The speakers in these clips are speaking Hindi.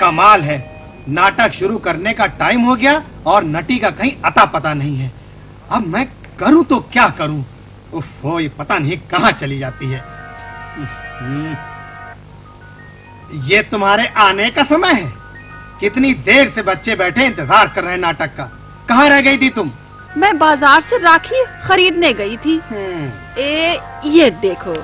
कमाल है। नाटक शुरू करने का टाइम हो गया और नटी का कहीं अता पता नहीं है। अब मैं करूँ तो क्या करूँ? उफ ये पता नहीं कहाँ चली जाती है। हम्म। ये तुम्हारे आने का समय है। कितनी देर से बच्चे बैठे इंतज़ार कर रहे हैं नाटक का। कहाँ रह गई थी तुम? मैं बाज़ार से राखी खरीदने गई थी। हम्म। ए ये देखो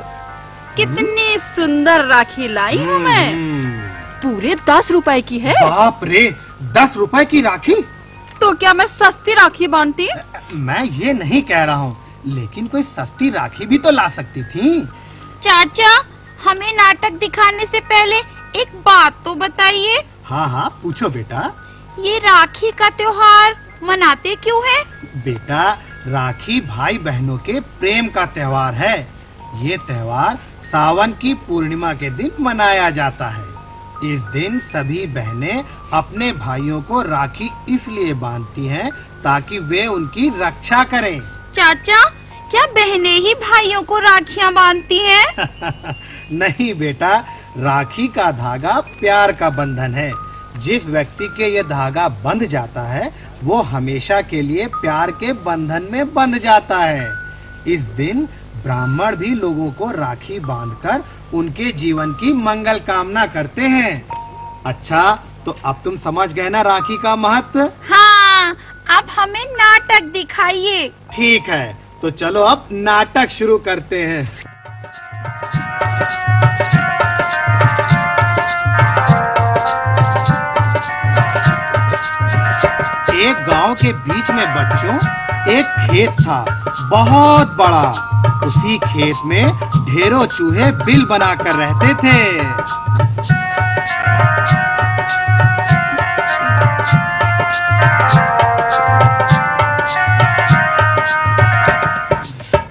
कितनी सुंदर राखी लाई हूँ मैं। हम्म। पूरे दस रुपए की है। बाप रे दस रुपए की राखी? तो क्या मैं सस्ती राखी बांधती? मैं ये नहीं कह रहा हूँ लेकिन कोई सस्ती राखी भी तो ला सकती थी। चाचा हमें नाटक दिखाने से पहले एक बात तो बताइए। हाँ हाँ पूछो बेटा। ये राखी का त्योहार मनाते क्यों है? बेटा राखी भाई बहनों के प्रेम का त्योहार है। ये त्योहार सावन की पूर्णिमा के दिन मनाया जाता है। इस दिन सभी बहनें अपने भाइयों को राखी इसलिए बांधती हैं ताकि वे उनकी रक्षा करें। चाचा क्या बहनें ही भाइयों को राखियाँ बांधती हैं? नहीं बेटा राखी का धागा प्यार का बंधन है। जिस व्यक्ति के ये धागा बंध जाता है वो हमेशा के लिए प्यार के बंधन में बंध जाता है। इस दिन ब्राह्मण भी लोगों को राखी बांधकर उनके जीवन की मंगल कामना करते हैं। अच्छा तो अब तुम समझ गए ना राखी का महत्व? हाँ अब हमें नाटक दिखाइए। ठीक है तो चलो अब नाटक शुरू करते हैं। एक गाँव के बीच में बच्चों एक खेत था बहुत बड़ा। उसी खेत में ढेरों चूहे बिल बनाकर रहते थे।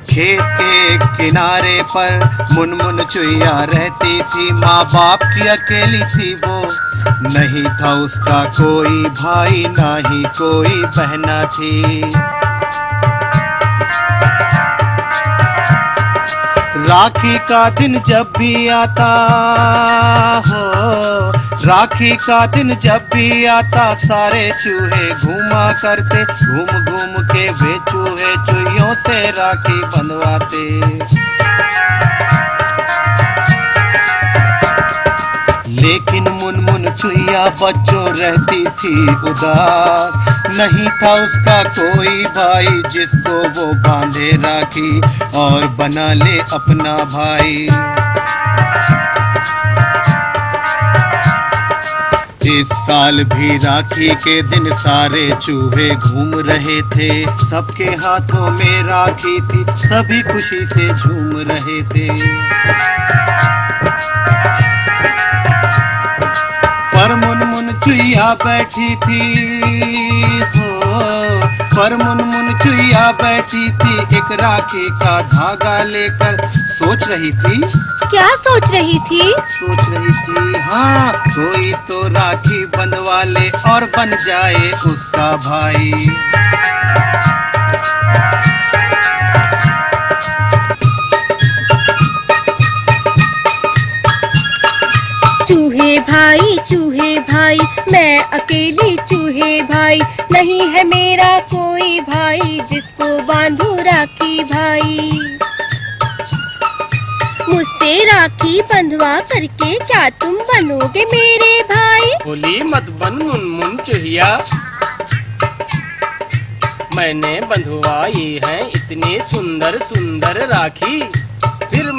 खेत के किनारे पर मुनमुन चुईया रहती थी माँ बाप की अकेली थी वो। नहीं था उसका कोई भाई, ना ही कोई बहना थी। राखी का दिन जब भी आता हो, राखी का दिन जब भी आता, सारे चूहे घूमा करते, घूम घूम के वे चूहे चूहियों से राखी बनवाते लेकिन चुईया बच्चों रहती थी उदास नहीं था उसका कोई भाई जिसको वो बांधे राखी और बना ले अपना भाई। इस साल भी राखी के दिन सारे चूहे घूम रहे थे। सबके हाथों में राखी थी, सभी खुशी से झूम रहे थे। पर मुनमुन चुईया बैठी थी। हो पर मुनमुन चुईया बैठी थी। एक राखी का धागा लेकर सोच रही थी। क्या सोच रही थी? सोच रही थी हाँ कोई तो राखी बंधवा ले और बन जाए उसका भाई। चूहे भाई चूहे भाई, मैं अकेली चूहे भाई, नहीं है मेरा कोई भाई, जिसको बांधू राखी भाई। मुझसे राखी बंधवा करके क्या तुम बनोगे मेरे भाई? बोली मत बन मुनमुन चुहिया। मैंने बंधुआई है इतनी सुंदर सुंदर राखी।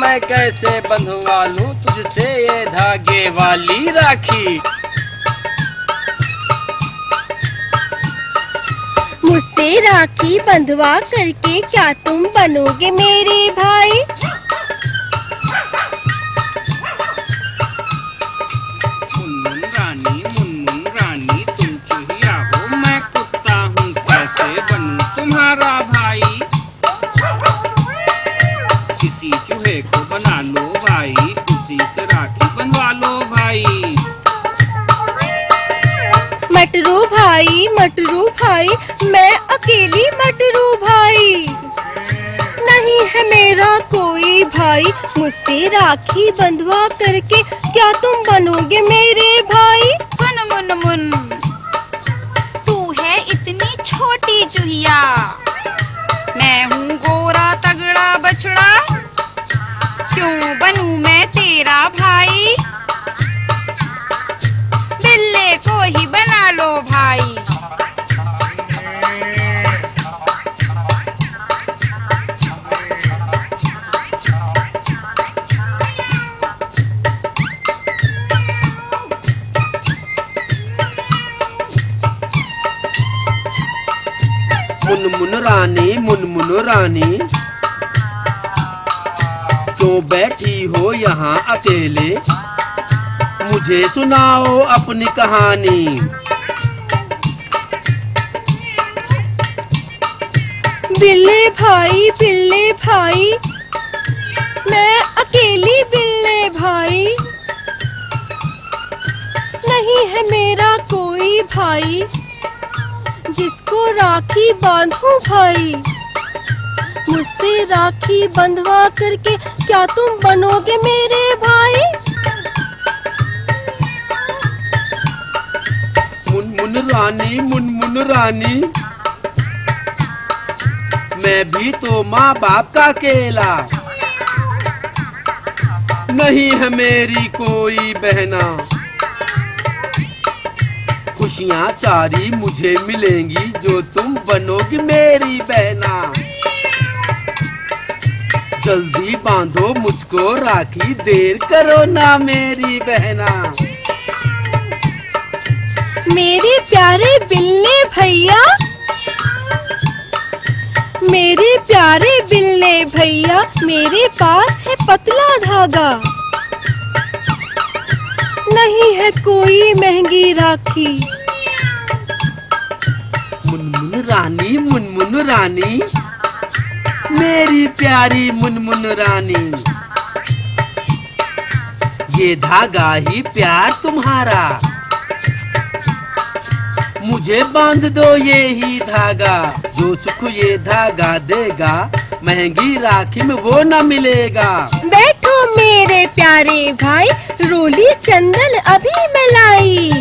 मैं कैसे बंधवा लू तुझसे ये धागे वाली राखी? मुझसे राखी बंधवा करके क्या तुम बनोगे मेरे भाई? किसी चूहे को बना लो भाई। उसी से राखी बंधवा लो भाई। मटरू भाई मटरू भाई मैं अकेली मटरू भाई। नहीं है मेरा कोई भाई मुझसे राखी बंधवा करके क्या तुम बनोगे मेरे भाई? सुन मुन मुन। तू है इतनी छोटी चुहिया। मैं हूँ गोरा तगड़ा बछड़ा। क्यों बनू मैं तेरा भाई? बिल्ले को ही बना लो भाई। मुनमुन रानी मुनमुन रानी। क्यों बैठी हो यहाँ अकेले। मुझे सुनाओ अपनी कहानी। बिल्ले भाई बिल्ले भाई। मैं अकेली बिल्ले भाई। नहीं है मेरा कोई भाई। जिसको राखी बांधूं भाई? मुझसे राखी बंधवा करके क्या तुम बनोगे मेरे भाई? मुनमुन रानी मुनमुन रानी। मैं भी तो माँ बाप का अकेला नहीं है मेरी कोई बहना। खुशियाँ सारी मुझे मिलेंगी जो तुम बनोगी मेरी बहना। जल्दी बांधो मुझको राखी, देर करो ना मेरी बहना। मेरे प्यारे बिल्ले भैया। मेरे प्यारे बिल्ले भैया, मेरे पास है पतला धागा। नहीं है कोई महँगी राखी। मुनमुन रानी मुनमुन रानी। मेरी प्यारी मुनमुन रानी। ये धागा ही प्यार तुम्हारा। मुझे बाँध दो ये ही धागा। जो सुख ये धागा देगा, महँगी राखी में वो न मिलेगा। बैठो मेरे प्यारे भाई, रोली चंदन अभी मलाई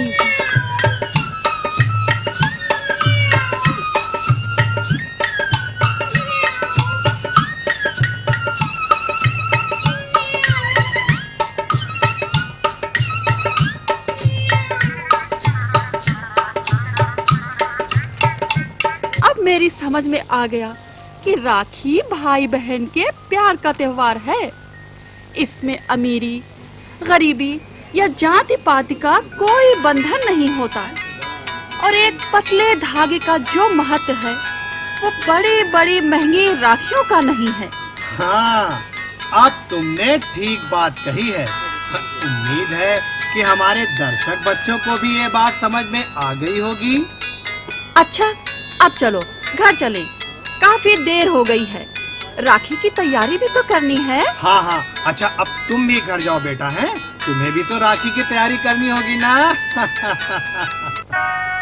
समझ में आ गया कि राखी भाई बहन के प्यार का त्योहार है। इसमें अमीरी गरीबी या जाति पाति का कोई बंधन नहीं होता और एक पतले धागे का जो महत्व है वो बड़ी बड़ी महँगी राखियों का नहीं है। हाँ अब तुमने ठीक बात कही है। उम्मीद है कि हमारे दर्शक बच्चों को भी ये बात समझ में आ गई होगी। अच्छा अब चलो। घर चले। काफ़ी देर हो गई है। राखी की तैयारी भी तो करनी है। हाँ हाँ। अच्छा अब तुम भी घर जाओ बेटा, है? तुम्हें भी तो राखी की तैयारी करनी होगी ना?